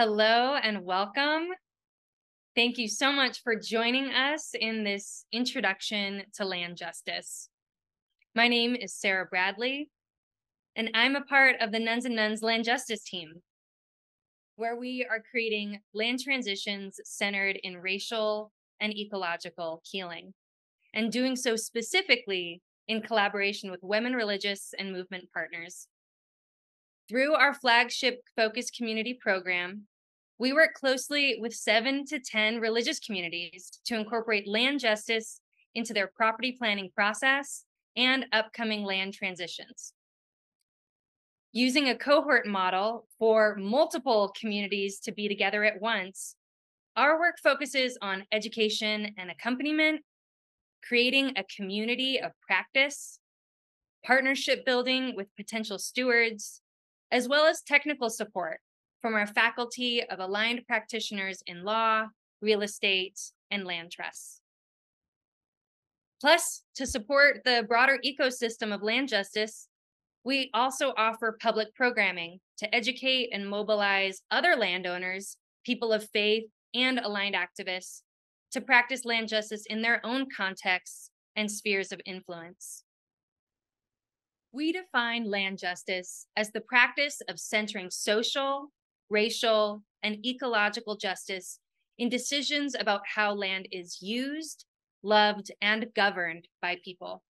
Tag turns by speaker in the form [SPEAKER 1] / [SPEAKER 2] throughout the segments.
[SPEAKER 1] Hello and welcome. Thank you so much for joining us in this introduction to land justice. My name is Sarah Bradley, and I'm a part of the Nuns and Nones Land Justice team, where we are creating land transitions centered in racial and ecological healing, and doing so specifically in collaboration with women religious and movement partners. Through our flagship Focus Community program, we work closely with seven to 10 religious communities to incorporate land justice into their property planning process and upcoming land transitions. Using a cohort model for multiple communities to be together at once, our work focuses on education and accompaniment, creating a community of practice, partnership building with potential stewards, as well as technical support from our faculty of aligned practitioners in law, real estate, and land trusts. Plus, to support the broader ecosystem of land justice, we also offer public programming to educate and mobilize other landowners, people of faith, and aligned activists to practice land justice in their own contexts and spheres of influence. We define land justice as the practice of centering social, racial, and ecological justice in decisions about how land is used, loved, and governed by people.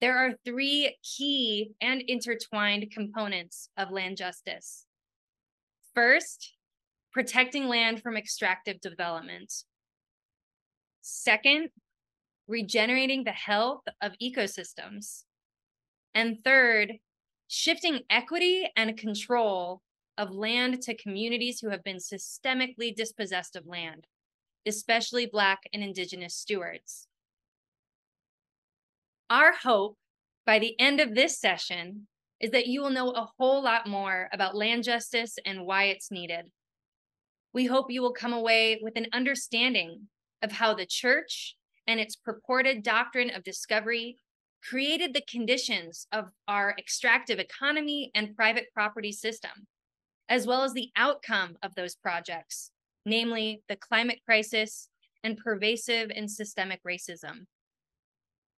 [SPEAKER 1] There are three key and intertwined components of land justice. First, protecting land from extractive development. Second, regenerating the health of ecosystems. And third, shifting equity and control of land to communities who have been systemically dispossessed of land, especially Black and Indigenous stewards. Our hope by the end of this session is that you will know a whole lot more about land justice and why it's needed. We hope you will come away with an understanding of how the church and its purported doctrine of discovery created the conditions of our extractive economy and private property system, as well as the outcome of those projects, namely the climate crisis and pervasive and systemic racism.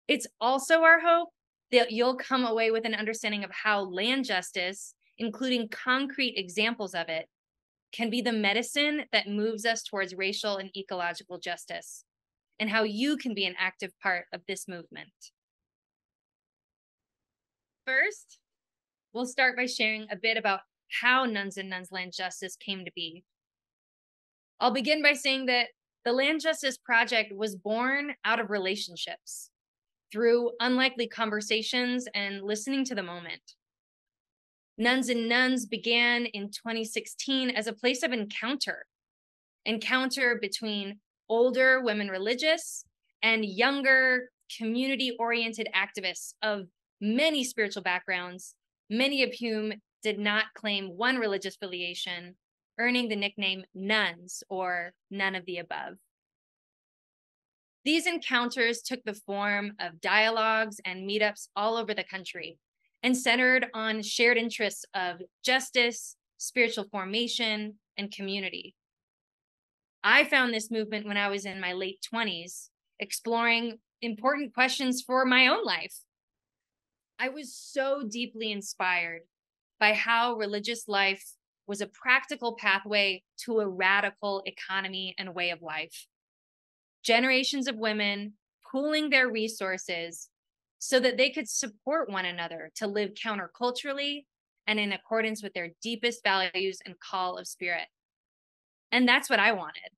[SPEAKER 1] It's also our hope that you'll come away with an understanding of how land justice, including concrete examples of it, can be the medicine that moves us towards racial and ecological justice, and how you can be an active part of this movement. First, we'll start by sharing a bit about how Nuns and Nones Land Justice came to be. I'll begin by saying that the Land Justice Project was born out of relationships through unlikely conversations and listening to the moment. Nuns and Nones began in 2016 as a place of encounter, encounter between older women religious and younger community oriented activists of many spiritual backgrounds, many of whom did not claim one religious affiliation, earning the nickname nuns or none of the above. These encounters took the form of dialogues and meetups all over the country and centered on shared interests of justice, spiritual formation, and community. I found this movement when I was in my late 20s, exploring important questions for my own life I was so deeply inspired by how religious life was a practical pathway to a radical economy and way of life. Generations of women pooling their resources so that they could support one another to live counterculturally and in accordance with their deepest values and call of spirit. And that's what I wanted.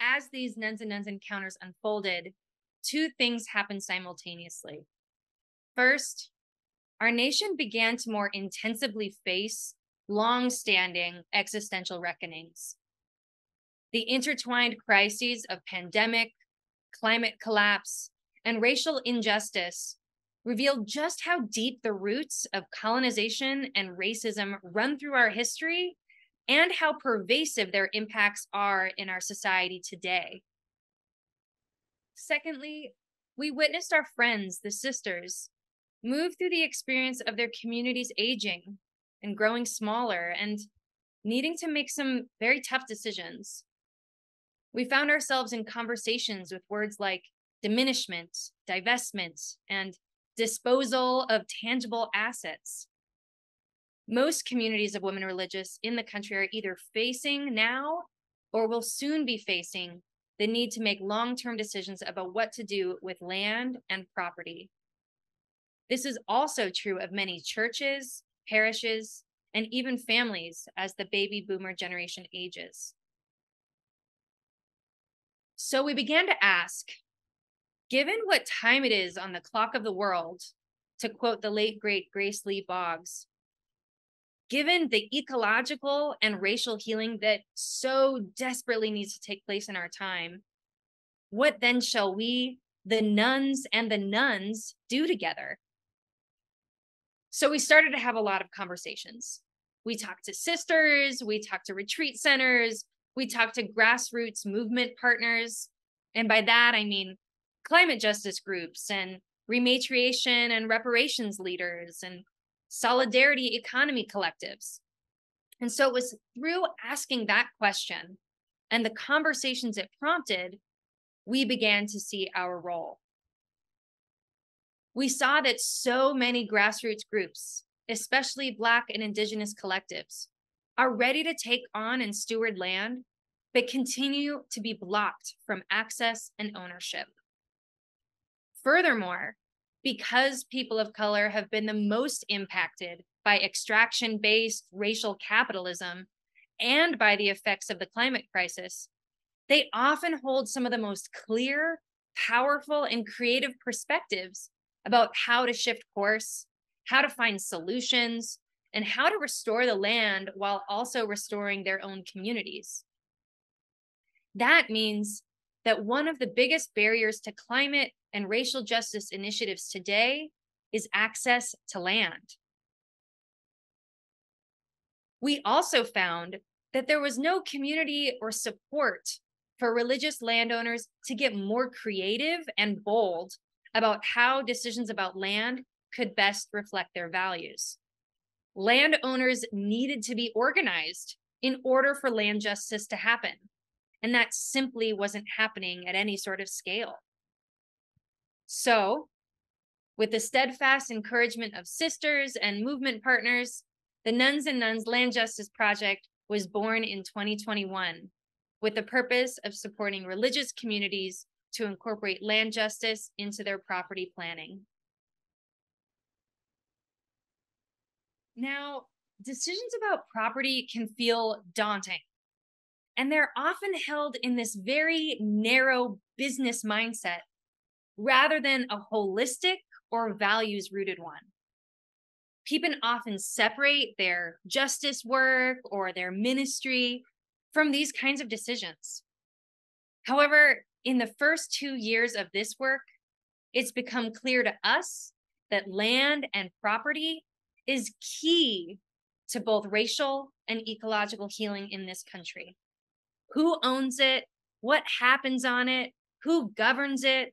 [SPEAKER 1] As these nuns and nones encounters unfolded, two things happened simultaneously. First, our nation began to more intensively face long standing existential reckonings. The intertwined crises of pandemic, climate collapse, and racial injustice revealed just how deep the roots of colonization and racism run through our history and how pervasive their impacts are in our society today. Secondly, we witnessed our friends, the sisters, move through the experience of their communities aging and growing smaller and needing to make some very tough decisions. We found ourselves in conversations with words like diminishment, divestment, and disposal of tangible assets. Most communities of women religious in the country are either facing now or will soon be facing the need to make long term decisions about what to do with land and property. This is also true of many churches, parishes, and even families as the baby boomer generation ages. So we began to ask given what time it is on the clock of the world, to quote the late great Grace Lee Boggs, given the ecological and racial healing that so desperately needs to take place in our time, what then shall we, the nuns and the nones, do together? So we started to have a lot of conversations. We talked to sisters, we talked to retreat centers, we talked to grassroots movement partners. And by that, I mean climate justice groups and rematriation and reparations leaders and solidarity economy collectives. And so it was through asking that question and the conversations it prompted, we began to see our role. We saw that so many grassroots groups, especially Black and Indigenous collectives, are ready to take on and steward land, but continue to be blocked from access and ownership. Furthermore, because people of color have been the most impacted by extraction based racial capitalism and by the effects of the climate crisis, they often hold some of the most clear, powerful, and creative perspectives about how to shift course, how to find solutions, and how to restore the land while also restoring their own communities. That means that one of the biggest barriers to climate and racial justice initiatives today is access to land. We also found that there was no community or support for religious landowners to get more creative and bold about how decisions about land could best reflect their values. Landowners needed to be organized in order for land justice to happen. And that simply wasn't happening at any sort of scale. So, with the steadfast encouragement of sisters and movement partners, the Nuns and Nones Land Justice Project was born in 2021 with the purpose of supporting religious communities to incorporate land justice into their property planning. Now, decisions about property can feel daunting, and they're often held in this very narrow business mindset rather than a holistic or values rooted one. People often separate their justice work or their ministry from these kinds of decisions. However, in the first two years of this work, it's become clear to us that land and property is key to both racial and ecological healing in this country. Who owns it? What happens on it? Who governs it?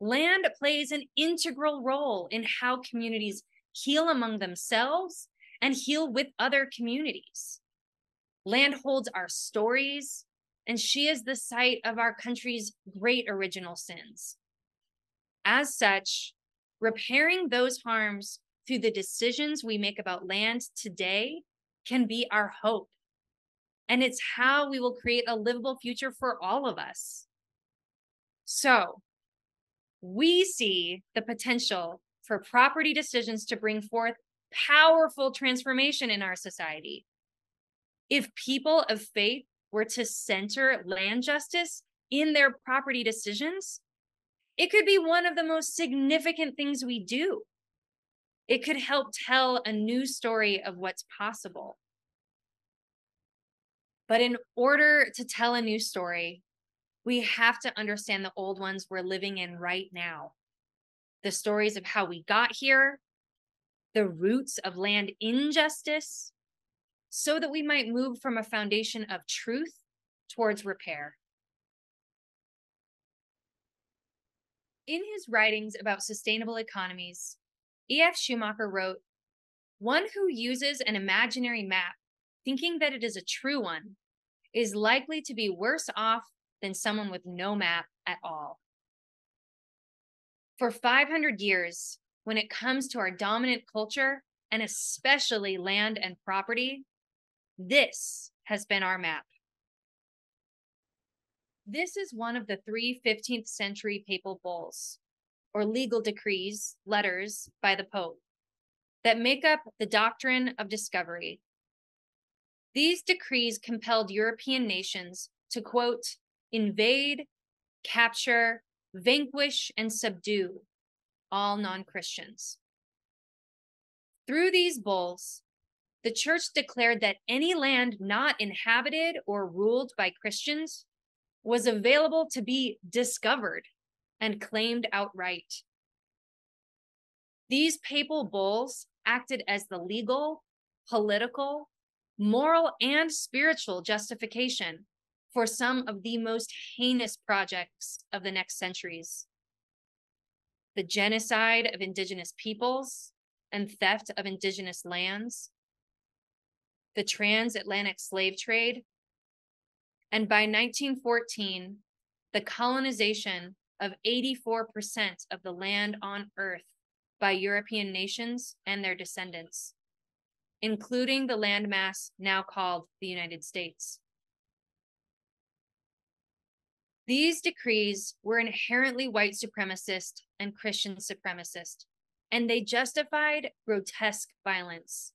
[SPEAKER 1] Land plays an integral role in how communities heal among themselves and heal with other communities. Land holds our stories, and she is the site of our country's great original sins. As such, repairing those harms through the decisions we make about land today can be our hope. And it's how we will create a livable future for all of us. So, we see the potential for property decisions to bring forth powerful transformation in our society. If people of faith were to center land justice in their property decisions, it could be one of the most significant things we do. It could help tell a new story of what's possible. But in order to tell a new story, we have to understand the old ones we're living in right now. The stories of how we got here, the roots of land injustice, so that we might move from a foundation of truth towards repair. In his writings about sustainable economies, E.F. Schumacher wrote One who uses an imaginary map thinking that it is a true one, is likely to be worse off than someone with no map at all. For 500 years, when it comes to our dominant culture, and especially land and property, this has been our map. This is one of the three 15th century papal bulls, or legal decrees, letters by the Pope, that make up the doctrine of discovery. These decrees compelled European nations to, quote, invade, capture, vanquish, and subdue all non Christians. Through these bulls, the church declared that any land not inhabited or ruled by Christians was available to be discovered and claimed outright. These papal bulls acted as the legal, political, moral, and spiritual justification for some of the most heinous projects of the next centuries the genocide of indigenous peoples and theft of indigenous lands, the transatlantic slave trade, and by 1914, the colonization of 84% of the land on Earth by European nations and their descendants, including the landmass now called the United States. These decrees were inherently white supremacist and Christian supremacist, and they justified grotesque violence.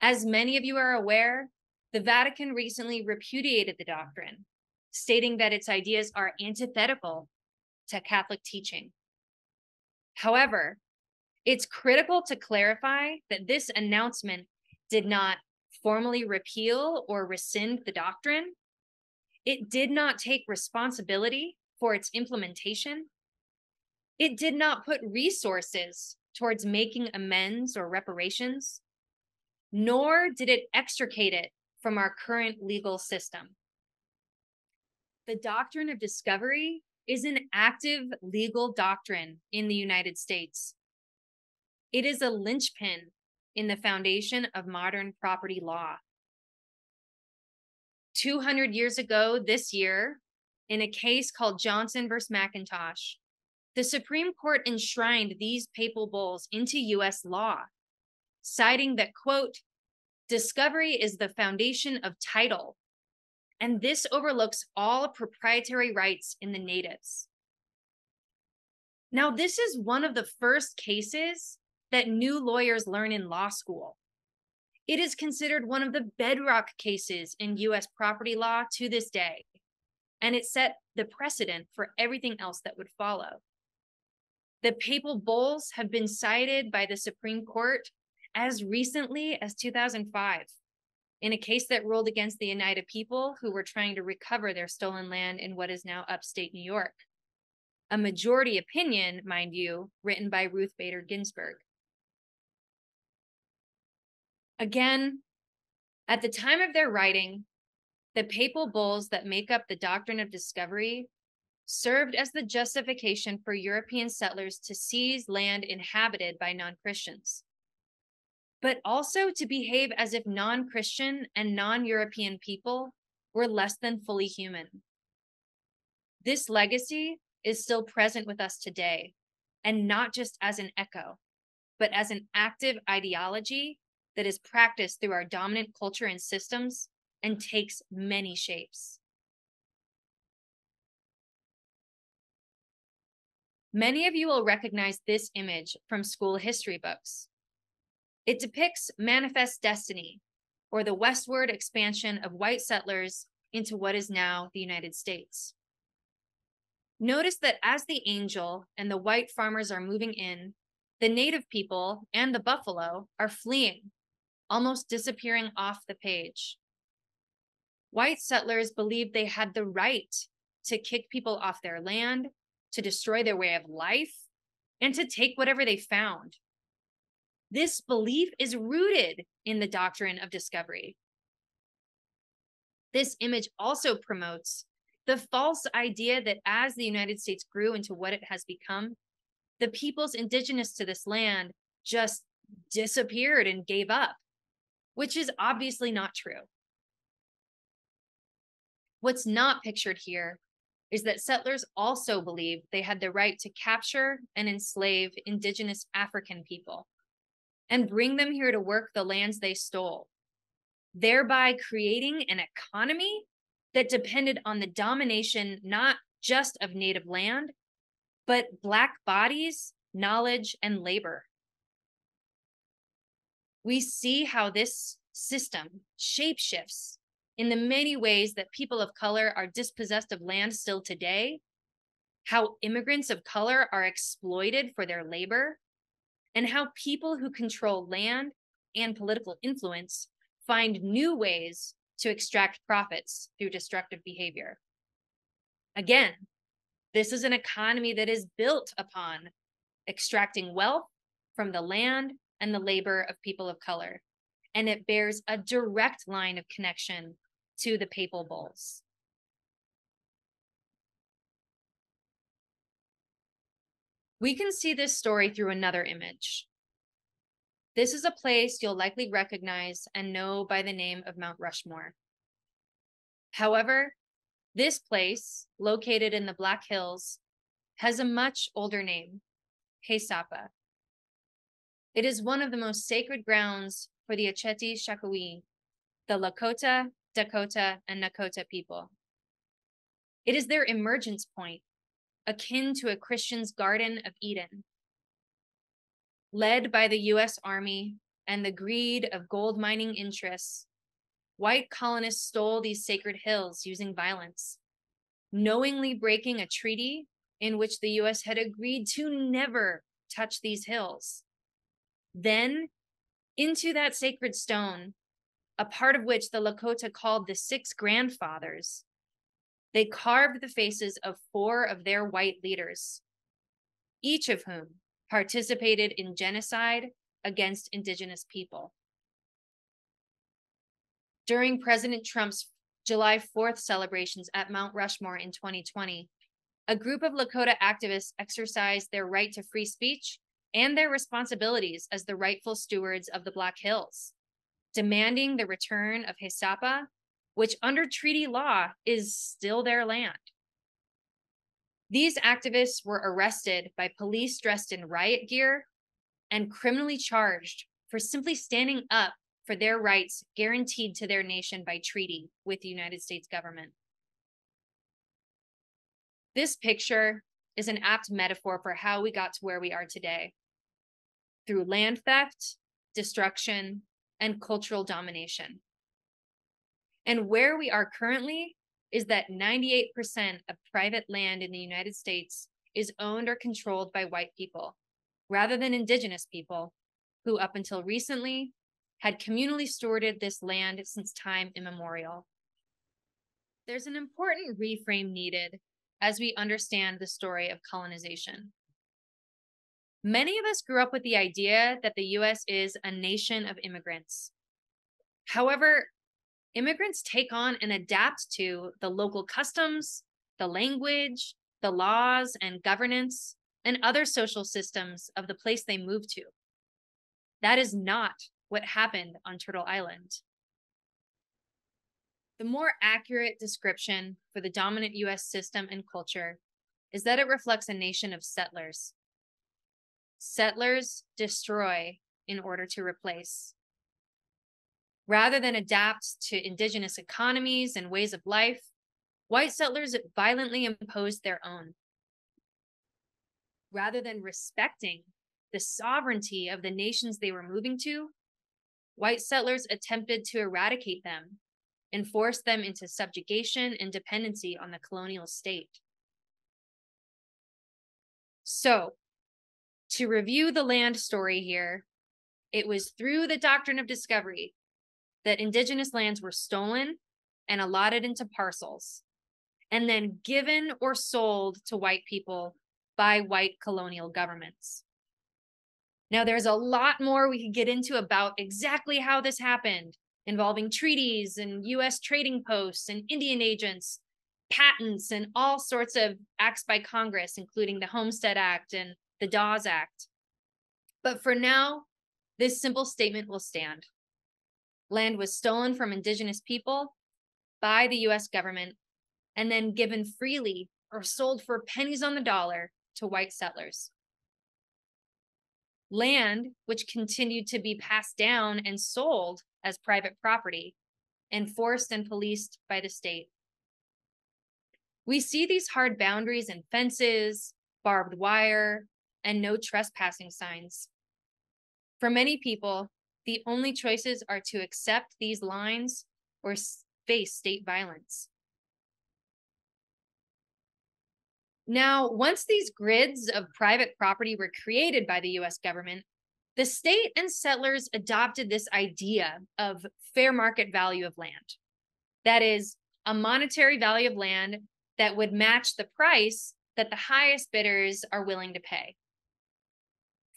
[SPEAKER 1] As many of you are aware, the Vatican recently repudiated the doctrine, stating that its ideas are antithetical to Catholic teaching. However, it's critical to clarify that this announcement did not formally repeal or rescind the doctrine, it did not take responsibility for its implementation. It did not put resources towards making amends or reparations, nor did it extricate it from our current legal system. The doctrine of discovery is an active legal doctrine in the United States. It is a linchpin in the foundation of modern property law. 200 years ago this year, in a case called Johnson versus McIntosh, the Supreme Court enshrined these papal bulls into US law, citing that, quote, discovery is the foundation of title, and this overlooks all proprietary rights in the natives. Now, this is one of the first cases that new lawyers learn in law school. It is considered one of the bedrock cases in US property law to this day, and it set the precedent for everything else that would follow. The papal bulls have been cited by the Supreme Court as recently as 2005 in a case that ruled against the Oneida people who were trying to recover their stolen land in what is now upstate New York. A majority opinion, mind you, written by Ruth Bader Ginsburg. Again, at the time of their writing, the papal bulls that make up the doctrine of discovery served as the justification for European settlers to seize land inhabited by non Christians, but also to behave as if non Christian and non European people were less than fully human. This legacy is still present with us today, and not just as an echo, but as an active ideology that is practiced through our dominant culture and systems and takes many shapes. Many of you will recognize this image from school history books. It depicts manifest destiny, or the westward expansion of white settlers into what is now the United States. Notice that as the angel and the white farmers are moving in, the native people and the buffalo are fleeing almost disappearing off the page. White settlers believed they had the right to kick people off their land, to destroy their way of life, and to take whatever they found. This belief is rooted in the doctrine of discovery. This image also promotes the false idea that as the United States grew into what it has become, the peoples indigenous to this land just disappeared and gave up. which is obviously not true. What's not pictured here is that settlers also believed they had the right to capture and enslave indigenous African people and bring them here to work the lands they stole, thereby creating an economy that depended on the domination not just of native land, but Black bodies, knowledge, and labor. We see how this system shapeshifts in the many ways that people of color are dispossessed of land still today, how immigrants of color are exploited for their labor, and how people who control land and political influence find new ways to extract profits through destructive behavior. Again, this is an economy that is built upon extracting wealth from the land and the labor of people of color, and it bears a direct line of connection to the papal bulls. We can see this story through another image. This is a place you'll likely recognize and know by the name of Mount Rushmore. However, this place, located in the Black Hills, has a much older name, Haisapa. It is one of the most sacred grounds for the Oceti Sakowin, the Lakota, Dakota, and Nakota people. It is their emergence point, akin to a Christian's Garden of Eden. Led by the US Army and the greed of gold mining interests, white colonists stole these sacred hills using violence, knowingly breaking a treaty in which the US had agreed to never touch these hills. Then, into that sacred stone, a part of which the Lakota called the Six Grandfathers, they carved the faces of four of their white leaders, each of whom participated in genocide against Indigenous people. During President Trump's July 4th celebrations at Mount Rushmore in 2020, a group of Lakota activists exercised their right to free speech and their responsibilities as the rightful stewards of the Black Hills demanding the return of Haisapa, which under treaty law is still their land. These activists were arrested by police dressed in riot gear and criminally charged for simply standing up for their rights guaranteed to their nation by treaty with the United States government. This picture is an apt metaphor for how we got to where we are today through land theft, destruction, and cultural domination. And where we are currently is that 98% of private land in the United States is owned or controlled by white people rather than indigenous people who, up until recently, had communally stewarded this land since time immemorial. There's an important reframe needed as we understand the story of colonization. Many of us grew up with the idea that the US is a nation of immigrants. However, immigrants take on and adapt to the local customs, the language, the laws and governance, and other social systems of the place they move to. That is not what happened on Turtle Island. The more accurate description for the dominant US system and culture is that it reflects a nation of settlers settlers destroy in order to replace. Rather than adapt to indigenous economies and ways of life, white settlers violently imposed their own. Rather than respecting the sovereignty of the nations they were moving to, white settlers attempted to eradicate them and force them into subjugation and dependency on the colonial state. So, to review the land story here, it was through the doctrine of discovery that indigenous lands were stolen and allotted into parcels, and then given or sold to white people by white colonial governments. Now, there's a lot more we could get into about exactly how this happened, involving treaties and US trading posts and Indian agents, patents, and all sorts of acts by Congress, including the Homestead Act and the Dawes Act. But for now, this simple statement will stand. Land was stolen from indigenous people by the US government and then given freely or sold for pennies on the dollar to white settlers. Land, which continued to be passed down and sold as private property, enforced and policed by the state. We see these hard boundaries in fences, barbed wire, and no trespassing signs. For many people, the only choices are to accept these lines or face state violence. Now, once these grids of private property were created by the US government, the state and settlers adopted this idea of fair market value of land. That is, a monetary value of land that would match the price that the highest bidders are willing to pay.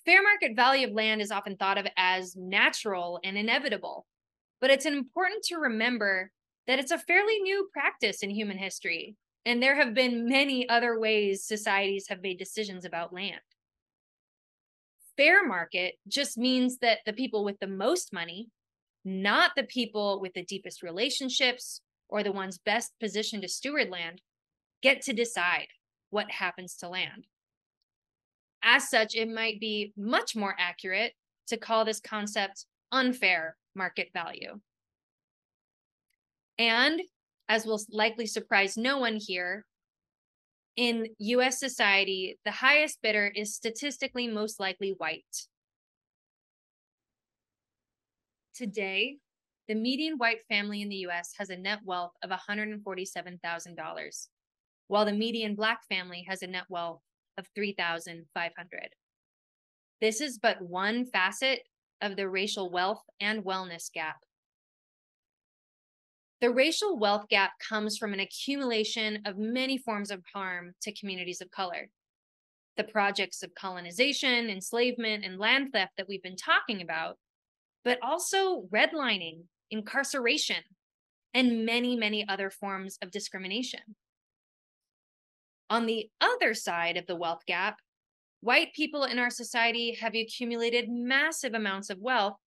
[SPEAKER 1] Fair market value of land is often thought of as natural and inevitable, but it's important to remember that it's a fairly new practice in human history and there have been many other ways societies have made decisions about land. Fair market just means that the people with the most money, not the people with the deepest relationships or the ones best positioned to steward land, get to decide what happens to land. As such, it might be much more accurate to call this concept unfair market value. And as will likely surprise no one here, in US society, the highest bidder is statistically most likely white. Today, the median white family in the US has a net wealth of $147,000, while the median black family has a net wealth of 3,500. This is but one facet of the racial wealth and wellness gap. The racial wealth gap comes from an accumulation of many forms of harm to communities of color. The projects of colonization, enslavement, and land theft that we've been talking about, but also redlining, incarceration, and many, many other forms of discrimination. On the other side of the wealth gap, white people in our society have accumulated massive amounts of wealth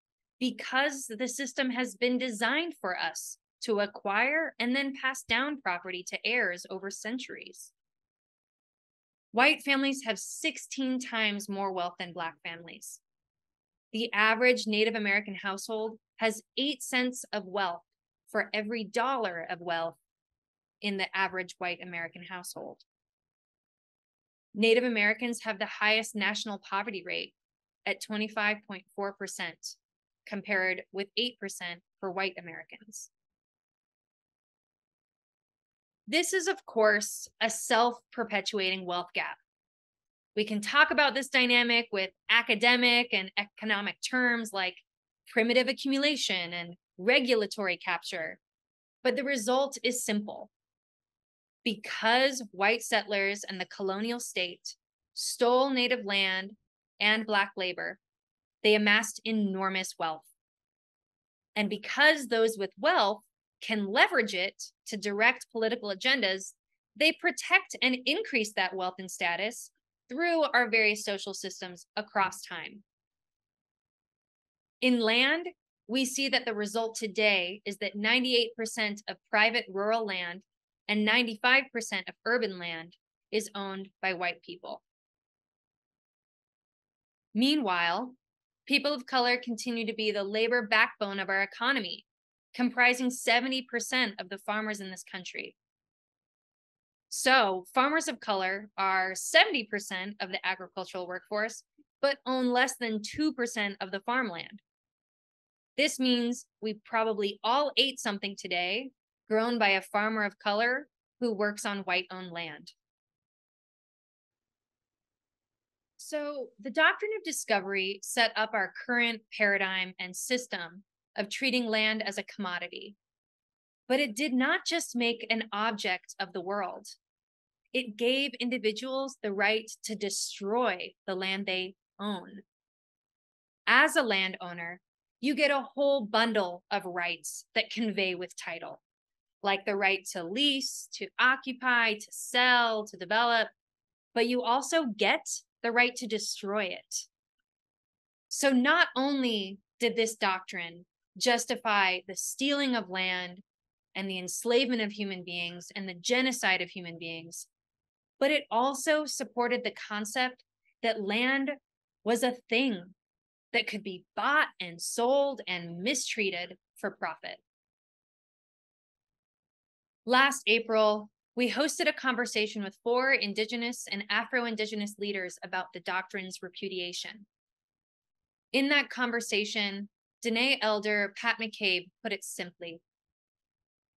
[SPEAKER 1] because the system has been designed for us to acquire and then pass down property to heirs over centuries. White families have 16 times more wealth than Black families. The average Native American household has eight cents of wealth for every dollar of wealth in the average white American household. Native Americans have the highest national poverty rate at 25.4%, compared with 8% for white Americans. This is, of course, a self perpetuating wealth gap. We can talk about this dynamic with academic and economic terms like primitive accumulation and regulatory capture, but the result is simple. Because white settlers and the colonial state stole native land and Black labor, they amassed enormous wealth. And because those with wealth can leverage it to direct political agendas, they protect and increase that wealth and status through our various social systems across time. In land, we see that the result today is that 98% of private rural land and 95% of urban land is owned by white people. Meanwhile, people of color continue to be the labor backbone of our economy comprising 70% of the farmers in this country. So, farmers of color are 70% of the agricultural workforce, but own less than 2% of the farmland. This means we probably all ate something today grown by a farmer of color who works on white owned land. So, the doctrine of discovery set up our current paradigm and system of treating land as a commodity. But it did not just make an object of the world, it gave individuals the right to destroy the land they own. As a landowner, you get a whole bundle of rights that convey with title, like the right to lease, to occupy, to sell, to develop, but you also get the right to destroy it. So not only did this doctrine justify the stealing of land and the enslavement of human beings and the genocide of human beings, but it also supported the concept that land was a thing that could be bought and sold and mistreated for profit. Last April, we hosted a conversation with four Indigenous and Afro Indigenous leaders about the doctrine's repudiation. In that conversation, Dene elder Pat McCabe put it simply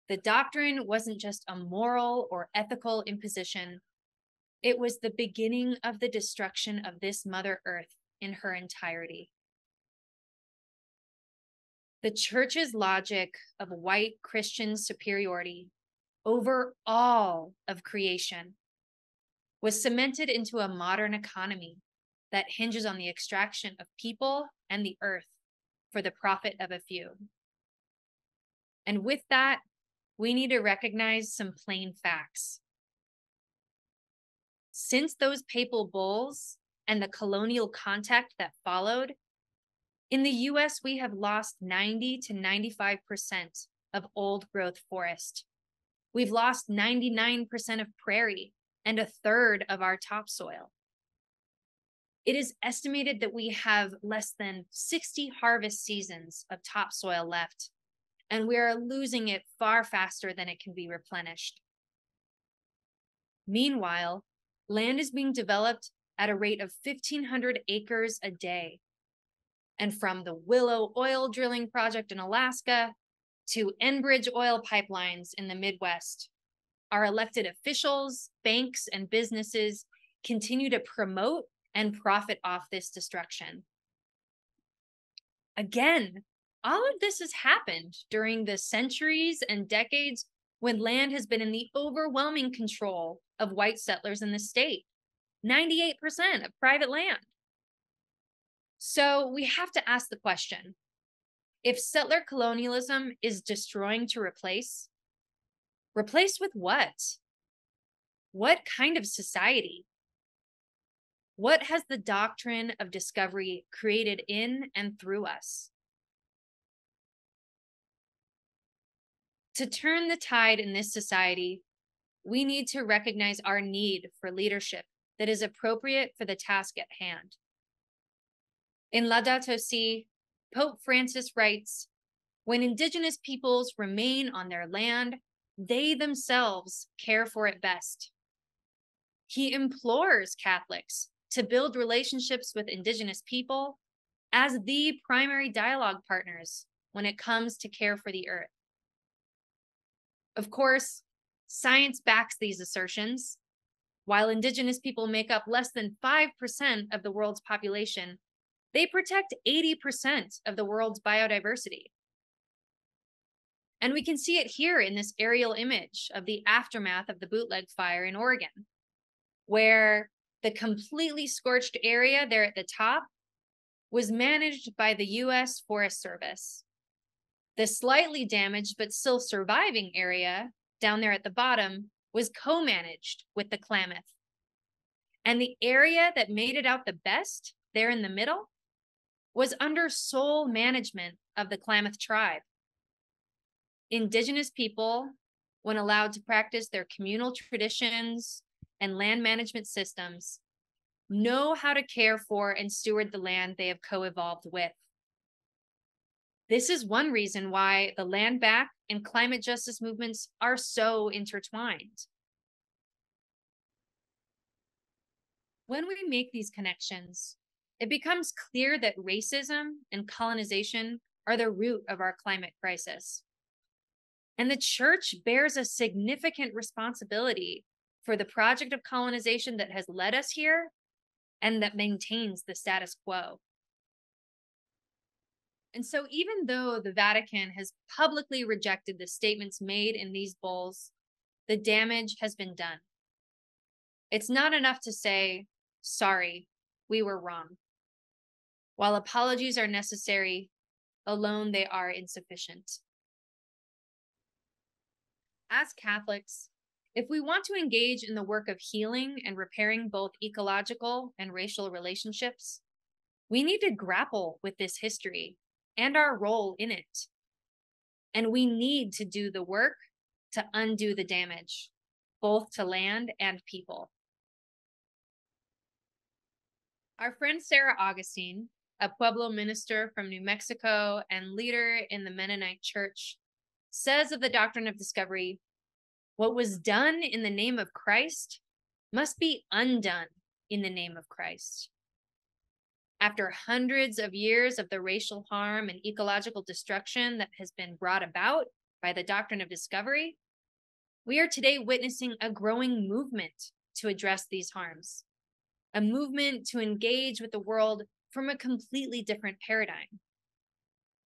[SPEAKER 1] the doctrine wasn't just a moral or ethical imposition, it was the beginning of the destruction of this Mother Earth in her entirety. The church's logic of white Christian superiority over all of creation was cemented into a modern economy that hinges on the extraction of people and the earth for the profit of a few. And with that, we need to recognize some plain facts. Since those papal bulls and the colonial contact that followed, in the US, we have lost 90 to 95% of old growth forest. We've lost 99% of prairie and a third of our topsoil. It is estimated that we have less than 60 harvest seasons of topsoil left and we are losing it far faster than it can be replenished. Meanwhile, land is being developed at a rate of 1,500 acres a day. And from the Willow oil drilling project in Alaska to Enbridge oil pipelines in the Midwest, our elected officials, banks, and businesses continue to promote and profit off this destruction. Again, all of this has happened during the centuries and decades when land has been in the overwhelming control of white settlers in the state 98% of private land. So we have to ask the question if settler colonialism is destroying to replace, replace with what? What kind of society? What has the doctrine of discovery created in and through us? To turn the tide in this society, we need to recognize our need for leadership that is appropriate for the task at hand. In Laudato Si, Pope Francis writes When indigenous peoples remain on their land, they themselves care for it best. He implores Catholics to build relationships with indigenous people as the primary dialogue partners when it comes to care for the earth. Of course, science backs these assertions. While indigenous people make up less than 5% of the world's population, they protect 80% of the world's biodiversity. And we can see it here in this aerial image of the aftermath of the bootleg fire in Oregon, where the completely scorched area there at the top was managed by the US Forest Service. The slightly damaged but still surviving area down there at the bottom was co managed with the Klamath. And the area that made it out the best, there in the middle, was under sole management of the Klamath tribe. Indigenous people, when allowed to practice their communal traditions and land management systems, know how to care for and steward the land they have co evolved with. This is one reason why the land back and climate justice movements are so intertwined. When we make these connections, it becomes clear that racism and colonization are the root of our climate crisis. And the church bears a significant responsibility for the project of colonization that has led us here and that maintains the status quo. And so, even though the Vatican has publicly rejected the statements made in these bulls, the damage has been done. It's not enough to say, sorry, we were wrong. While apologies are necessary, alone they are insufficient. As Catholics, if we want to engage in the work of healing and repairing both ecological and racial relationships, we need to grapple with this history and our role in it. And we need to do the work to undo the damage, both to land and people. Our friend Sarah Augustine, a Pueblo minister from New Mexico and leader in the Mennonite church, says of the doctrine of discovery what was done in the name of Christ must be undone in the name of Christ. After hundreds of years of the racial harm and ecological destruction that has been brought about by the doctrine of discovery, we are today witnessing a growing movement to address these harms, a movement to engage with the world from a completely different paradigm.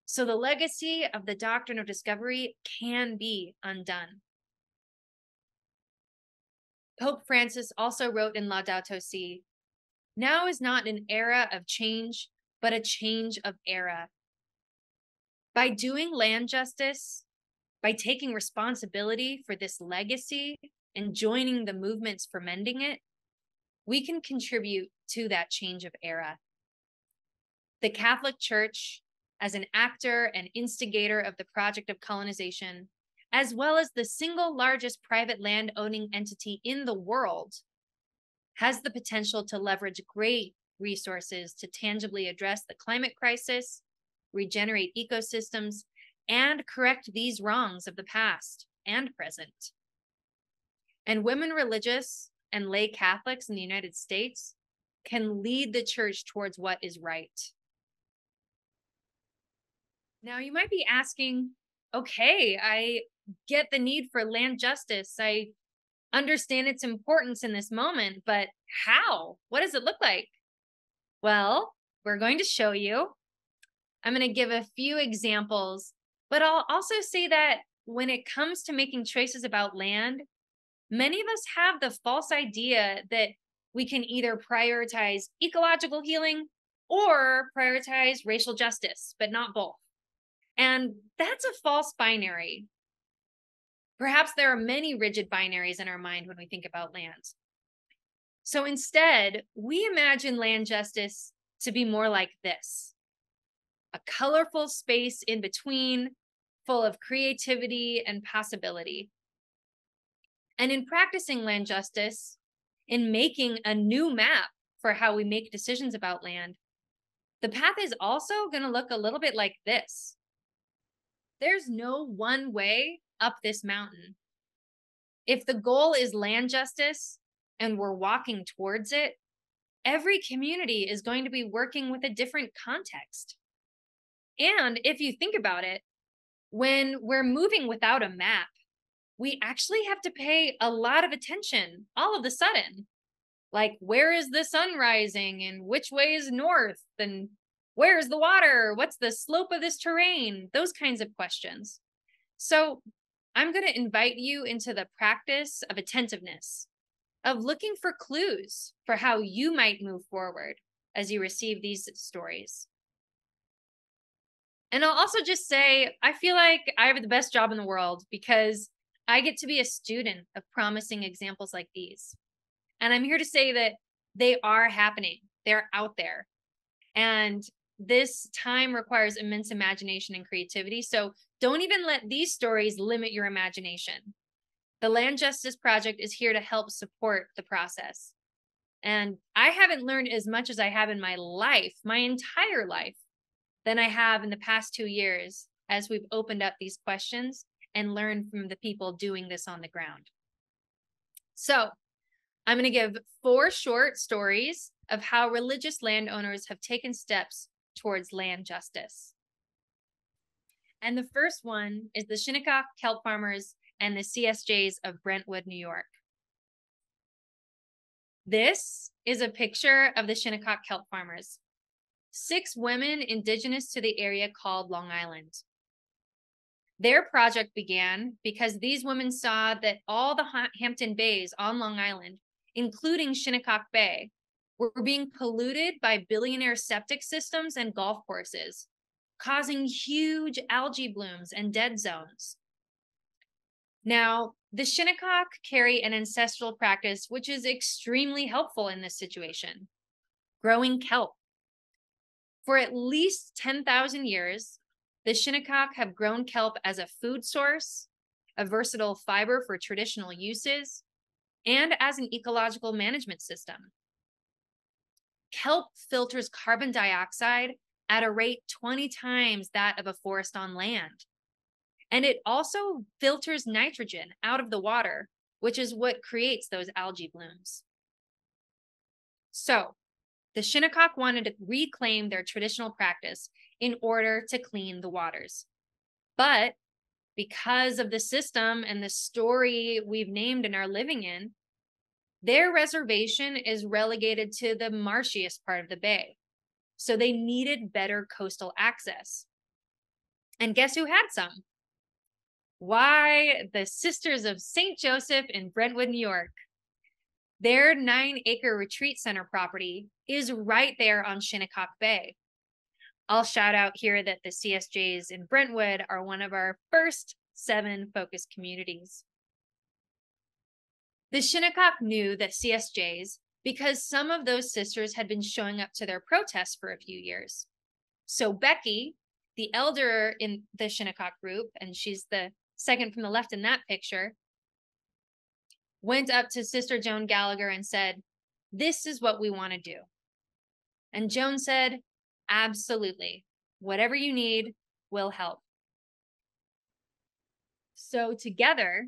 [SPEAKER 1] So the legacy of the doctrine of discovery can be undone. Pope Francis also wrote in Laudato Si now is not an era of change, but a change of era. By doing land justice, by taking responsibility for this legacy and joining the movements for mending it, we can contribute to that change of era. The Catholic Church, as an actor and instigator of the project of colonization, as well as the single largest private land owning entity in the world, has the potential to leverage great resources to tangibly address the climate crisis, regenerate ecosystems, and correct these wrongs of the past and present. And women religious and lay Catholics in the United States can lead the church towards what is right. Now, you might be asking, okay, I get the need for land justice. I understand its importance in this moment, but how? What does it look like? Well, we're going to show you. I'm going to give a few examples, but I'll also say that when it comes to making choices about land, many of us have the false idea that we can either prioritize ecological healing or prioritize racial justice, but not both. And that's a false binary. Perhaps there are many rigid binaries in our mind when we think about land. So instead, we imagine land justice to be more like this a colorful space in between, full of creativity and possibility. And in practicing land justice, in making a new map for how we make decisions about land, the path is also going to look a little bit like this. There's no one way up this mountain. If the goal is land justice and we're walking towards it, every community is going to be working with a different context. And if you think about it, when we're moving without a map, we actually have to pay a lot of attention all of a sudden. Like, where is the sun rising and which way is north? And where's the water? What's the slope of this terrain? Those kinds of questions. So, I'm going to invite you into the practice of attentiveness, of looking for clues for how you might move forward as you receive these stories. And I'll also just say, I feel like I have the best job in the world because I get to be a student of promising examples like these. And I'm here to say that they are happening, they're out there. And this time requires immense imagination and creativity. So don't even let these stories limit your imagination. The Land Justice Project is here to help support the process. And I haven't learned as much as I have in my life, my entire life, than I have in the past two years as we've opened up these questions and learned from the people doing this on the ground. So I'm going to give four short stories of how religious landowners have taken steps towards land justice. And the first one is the Shinnecock kelp farmers and the CSJs of Brentwood, New York. This is a picture of the Shinnecock kelp farmers, six women indigenous to the area called Long Island. Their project began because these women saw that all the Hampton Bays on Long Island, including Shinnecock Bay, were being polluted by billionaire septic systems and golf courses, causing huge algae blooms and dead zones. Now, the Shinnecock carry an ancestral practice which is extremely helpful in this situation growing kelp. For at least 10,000 years, the Shinnecock have grown kelp as a food source, a versatile fiber for traditional uses, and as an ecological management system. Kelp filters carbon dioxide at a rate 20 times that of a forest on land. And it also filters nitrogen out of the water, which is what creates those algae blooms. So, the Shinnecock wanted to reclaim their traditional practice in order to clean the waters. But because of the system and the story we've named and are living in, their reservation is relegated to the marshiest part of the bay. So they needed better coastal access. And guess who had some? Why, the Sisters of St. Joseph in Brentwood, New York. Their nine acre retreat center property is right there on Shinnecock Bay. I'll shout out here that the CSJs in Brentwood are one of our first seven focus communities. The Shinnecock knew that CSJs because some of those sisters had been showing up to their protests for a few years. So Becky, the elder in the Shinnecock group, and she's the second from the left in that picture, went up to Sister Joan Gallagher and said, This is what we want to do. And Joan said, Absolutely. Whatever you need will help. So together,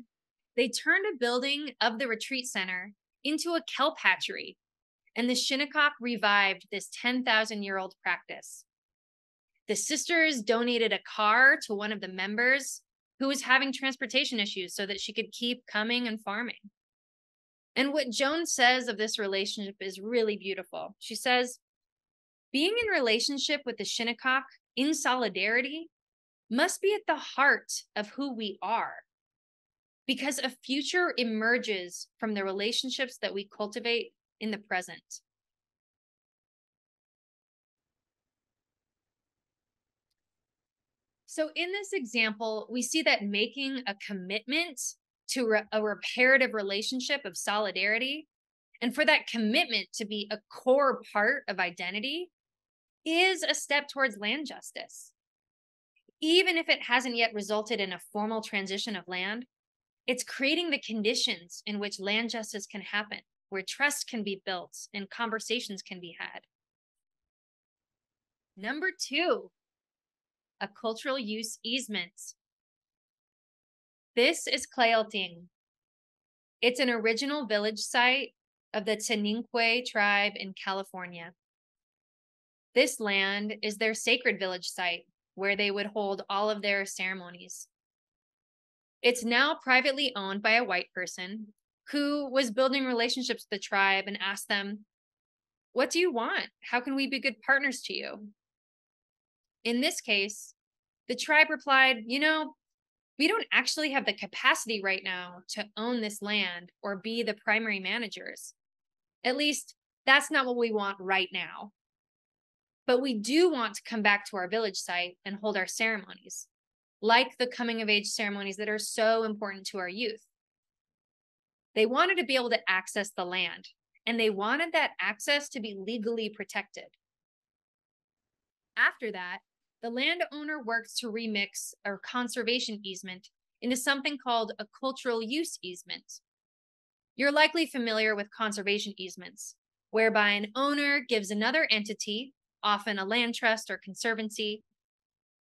[SPEAKER 1] they turned a building of the retreat center into a kelp hatchery, and the Shinnecock revived this 10,000 year old practice. The sisters donated a car to one of the members who was having transportation issues so that she could keep coming and farming. And what Joan says of this relationship is really beautiful. She says, being in relationship with the Shinnecock in solidarity must be at the heart of who we are. Because a future emerges from the relationships that we cultivate in the present. So, in this example, we see that making a commitment to re- a reparative relationship of solidarity, and for that commitment to be a core part of identity, is a step towards land justice. Even if it hasn't yet resulted in a formal transition of land, it's creating the conditions in which land justice can happen, where trust can be built and conversations can be had. Number two, a cultural use easement. This is Clayalting. It's an original village site of the Teninque tribe in California. This land is their sacred village site where they would hold all of their ceremonies. It's now privately owned by a white person who was building relationships with the tribe and asked them, What do you want? How can we be good partners to you? In this case, the tribe replied, You know, we don't actually have the capacity right now to own this land or be the primary managers. At least that's not what we want right now. But we do want to come back to our village site and hold our ceremonies, like the coming of age ceremonies that are so important to our youth. They wanted to be able to access the land, and they wanted that access to be legally protected. After that, the landowner works to remix a conservation easement into something called a cultural use easement. You're likely familiar with conservation easements, whereby an owner gives another entity, often a land trust or conservancy,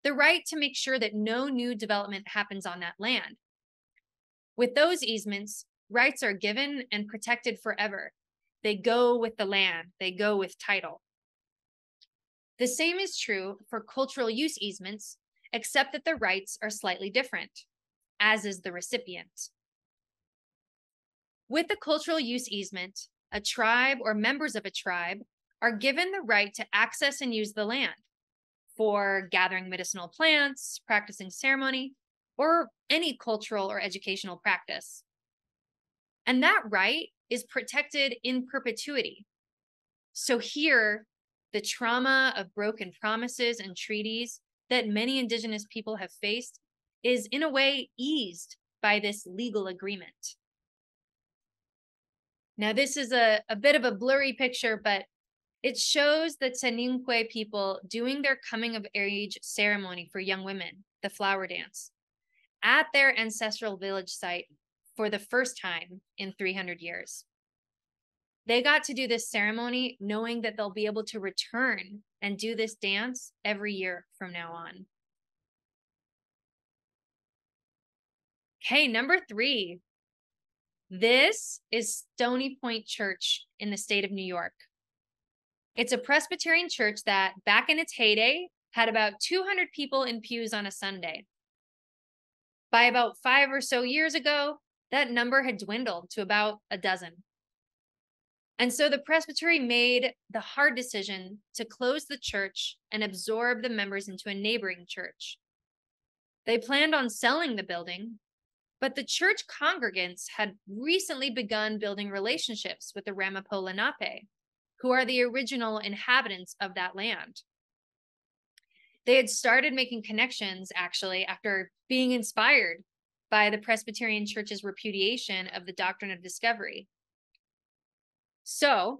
[SPEAKER 1] the right to make sure that no new development happens on that land. With those easements, rights are given and protected forever. They go with the land, they go with title. The same is true for cultural use easements, except that the rights are slightly different, as is the recipient. With the cultural use easement, a tribe or members of a tribe are given the right to access and use the land for gathering medicinal plants, practicing ceremony, or any cultural or educational practice. And that right is protected in perpetuity. So here, the trauma of broken promises and treaties that many Indigenous people have faced is, in a way, eased by this legal agreement. Now, this is a, a bit of a blurry picture, but It shows the Tsaninque people doing their coming of age ceremony for young women, the flower dance, at their ancestral village site for the first time in 300 years. They got to do this ceremony knowing that they'll be able to return and do this dance every year from now on. Okay, number three. This is Stony Point Church in the state of New York. It's a Presbyterian church that, back in its heyday, had about 200 people in pews on a Sunday. By about five or so years ago, that number had dwindled to about a dozen. And so the presbytery made the hard decision to close the church and absorb the members into a neighboring church. They planned on selling the building, but the church congregants had recently begun building relationships with the Ramapo Lenape, who are the original inhabitants of that land. They had started making connections actually after being inspired by the Presbyterian Church's repudiation of the doctrine of discovery. So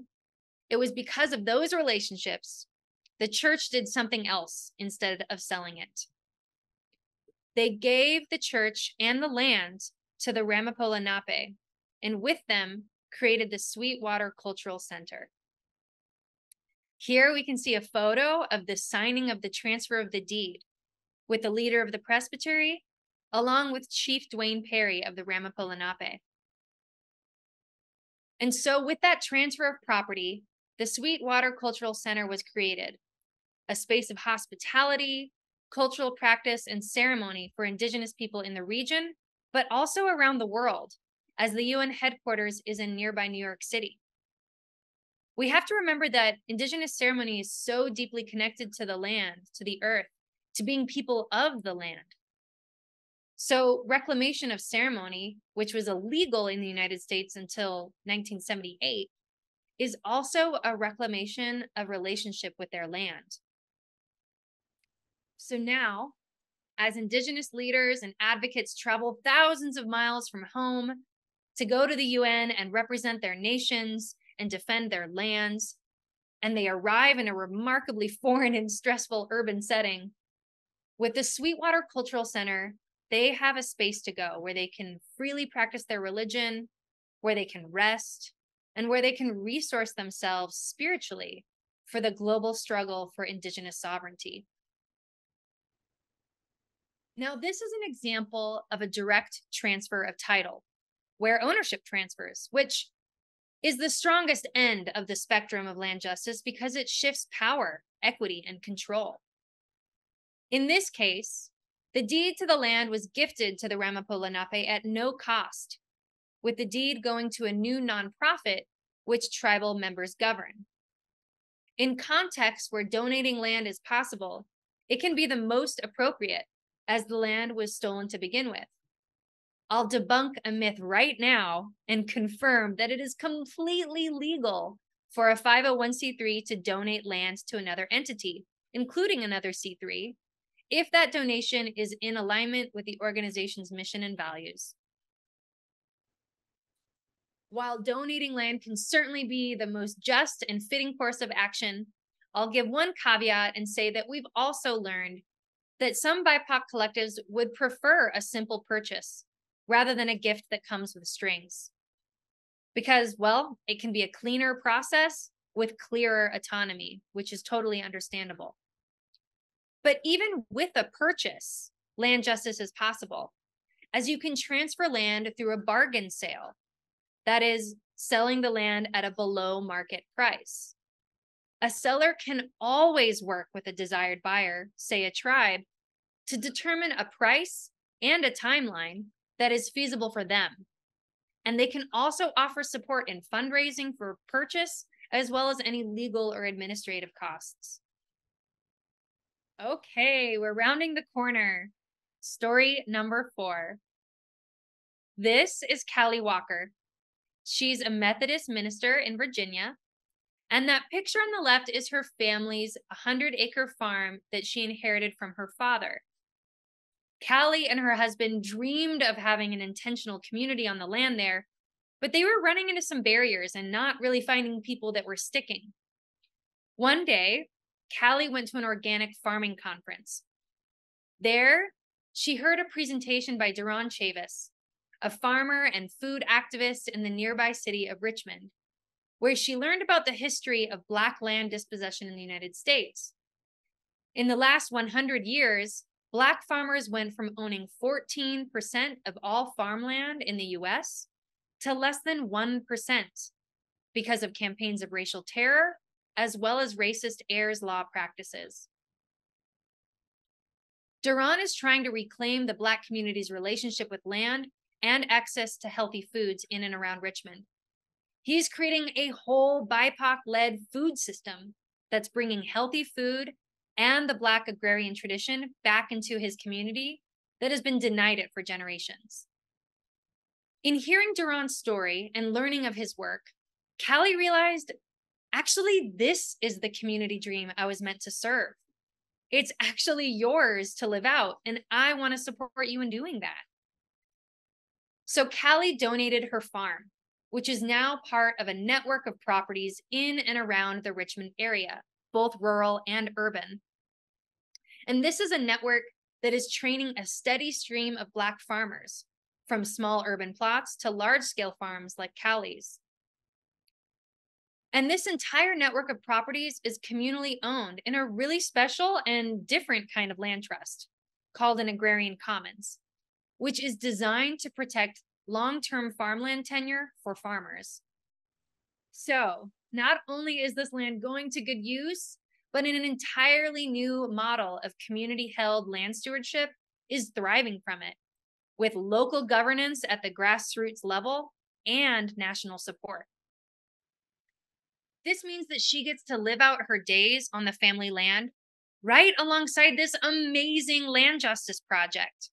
[SPEAKER 1] it was because of those relationships, the church did something else instead of selling it. They gave the church and the land to the Ramapo Lenape, and with them created the Sweetwater Cultural Center. Here we can see a photo of the signing of the transfer of the deed with the leader of the presbytery, along with Chief Dwaine Perry of the Ramapo Lenape. And so, with that transfer of property, the Sweetwater Cultural Center was created, a space of hospitality, cultural practice, and ceremony for Indigenous people in the region, but also around the world, as the UN headquarters is in nearby New York City we have to remember that indigenous ceremony is so deeply connected to the land, to the earth, to being people of the land. So, reclamation of ceremony, which was illegal in the United States until 1978, is also a reclamation of relationship with their land. So now, as Indigenous leaders and advocates travel thousands of miles from home to go to the UN and represent their nations and defend their lands, and they arrive in a remarkably foreign and stressful urban setting. With the Sweetwater Cultural Center, they have a space to go where they can freely practice their religion, where they can rest, and where they can resource themselves spiritually for the global struggle for Indigenous sovereignty. Now, this is an example of a direct transfer of title, where ownership transfers, which is the strongest end of the spectrum of land justice because it shifts power, equity, and control. In this case, the deed to the land was gifted to the Ramapo Lenape at no cost, with the deed going to a new nonprofit which tribal members govern. In contexts where donating land is possible, it can be the most appropriate, as the land was stolen to begin with. I'll debunk a myth right now and confirm that it is completely legal for a 501c3 to donate land to another entity, including another C3, if that donation is in alignment with the organization's mission and values. While donating land can certainly be the most just and fitting course of action, I'll give one caveat and say that we've also learned that some BIPOC collectives would prefer a simple purchase rather than a gift that comes with strings. Because, well, it can be a cleaner process with clearer autonomy, which is totally understandable. But even with a purchase, land justice is possible, as you can transfer land through a bargain sale. That is, selling the land at a below market price. A seller can always work with a desired buyer, say a tribe, to determine a price and a timeline that is feasible for them. And they can also offer support in fundraising for purchase, as well as any legal or administrative costs. Okay, we're rounding the corner. Story number four. This is Callie Walker. She's a Methodist minister in Virginia. And that picture on the left is her family's 100 acre farm that she inherited from her father. Callie and her husband dreamed of having an intentional community on the land there, but they were running into some barriers and not really finding people that were sticking. One day, Callie went to an organic farming conference. There, she heard a presentation by Duron Chavis, a farmer and food activist in the nearby city of Richmond, where she learned about the history of Black land dispossession in the United States. In the last 100 years, Black farmers went from owning 14% of all farmland in the US to less than 1% because of campaigns of racial terror, as well as racist heirs law practices. Duron is trying to reclaim the Black community's relationship with land and access to healthy foods in and around Richmond. He's creating a whole BIPOC led food system that's bringing healthy food and the Black agrarian tradition back into his community that has been denied it for generations. In hearing Duron's story and learning of his work, Callie realized actually, this is the community dream I was meant to serve. It's actually yours to live out, and I want to support you in doing that. So Callie donated her farm, which is now part of a network of properties in and around the Richmond area, both rural and urban. And this is a network that is training a steady stream of Black farmers from small urban plots to large scale farms like Callie's. And this entire network of properties is communally owned in a really special and different kind of land trust called an agrarian commons, which is designed to protect long term farmland tenure for farmers. So, not only is this land going to good use, but in an entirely new model of community held land stewardship is thriving from it, with local governance at the grassroots level and national support. This means that she gets to live out her days on the family land right alongside this amazing land justice project.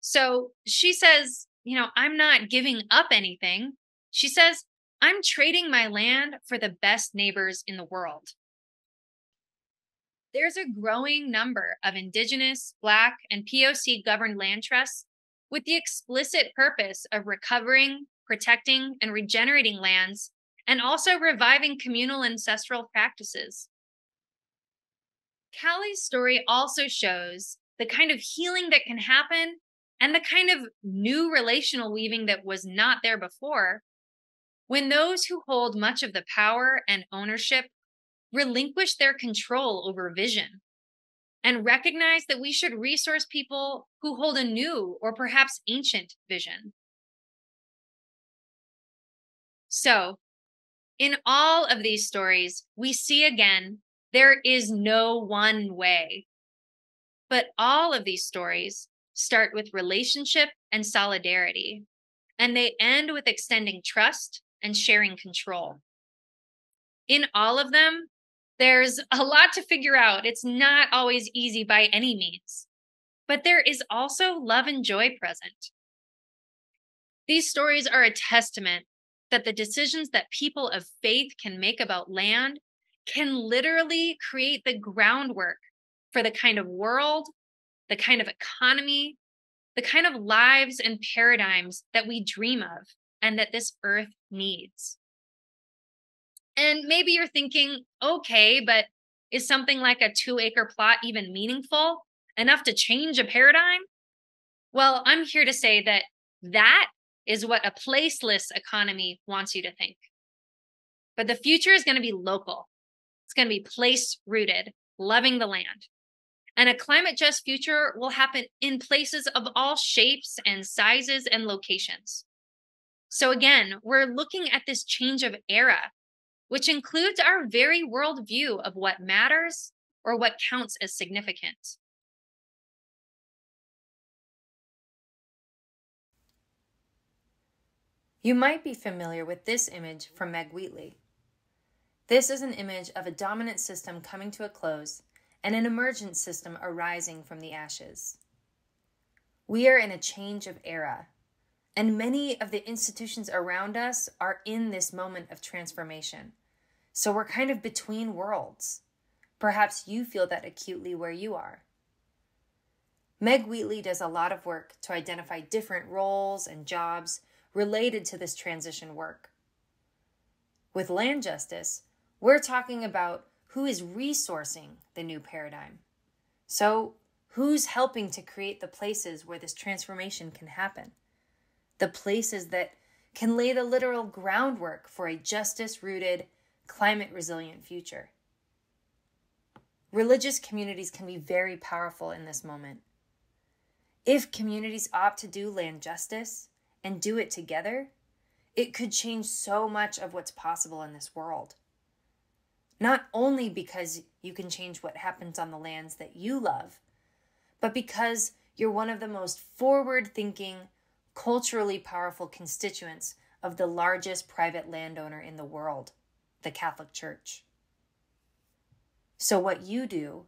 [SPEAKER 1] So she says, you know, I'm not giving up anything. She says, I'm trading my land for the best neighbors in the world. There's a growing number of Indigenous, Black, and POC governed land trusts with the explicit purpose of recovering, protecting, and regenerating lands and also reviving communal ancestral practices. Callie's story also shows the kind of healing that can happen and the kind of new relational weaving that was not there before when those who hold much of the power and ownership relinquish their control over vision and recognize that we should resource people who hold a new or perhaps ancient vision. So, in all of these stories, we see again there is no one way. But all of these stories start with relationship and solidarity, and they end with extending trust and sharing control. In all of them, there's a lot to figure out. It's not always easy by any means, but there is also love and joy present. These stories are a testament that the decisions that people of faith can make about land can literally create the groundwork for the kind of world, the kind of economy, the kind of lives and paradigms that we dream of and that this earth needs. And maybe you're thinking, okay, but is something like a two acre plot even meaningful enough to change a paradigm? Well, I'm here to say that that is what a placeless economy wants you to think. But the future is going to be local, it's going to be place rooted, loving the land. And a climate just future will happen in places of all shapes and sizes and locations. So, again, we're looking at this change of era, which includes our very worldview of what matters or what counts as significant.
[SPEAKER 2] You might be familiar with this image from Meg Wheatley. This is an image of a dominant system coming to a close and an emergent system arising from the ashes. We are in a change of era, and many of the institutions around us are in this moment of transformation. So we're kind of between worlds. Perhaps you feel that acutely where you are. Meg Wheatley does a lot of work to identify different roles and jobs related to this transition work. With land justice, we're talking about who is resourcing the new paradigm? So, who's helping to create the places where this transformation can happen? The places that can lay the literal groundwork for a justice rooted, climate resilient future. Religious communities can be very powerful in this moment. If communities opt to do land justice and do it together, it could change so much of what's possible in this world. Not only because you can change what happens on the lands that you love, but because you're one of the most forward thinking, culturally powerful constituents of the largest private landowner in the world, the Catholic Church. So, what you do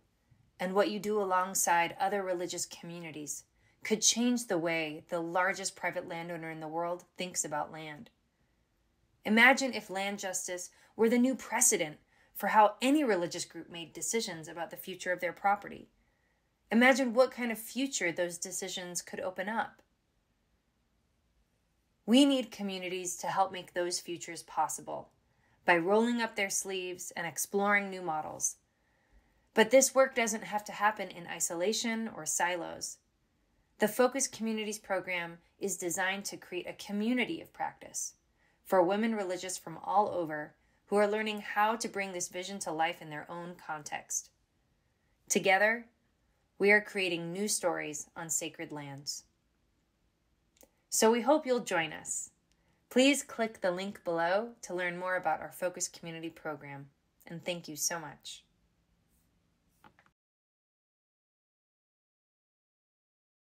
[SPEAKER 2] and what you do alongside other religious communities could change the way the largest private landowner in the world thinks about land. Imagine if land justice were the new precedent for how any religious group made decisions about the future of their property. Imagine what kind of future those decisions could open up. We need communities to help make those futures possible by rolling up their sleeves and exploring new models but this work doesn't have to happen in isolation or silos. The Focus Communities program is designed to create a community of practice for women religious from all over who are learning how to bring this vision to life in their own context. Together, we are creating new stories on sacred lands. So we hope you'll join us. Please click the link below to learn more about our Focus Community program, and thank you so much.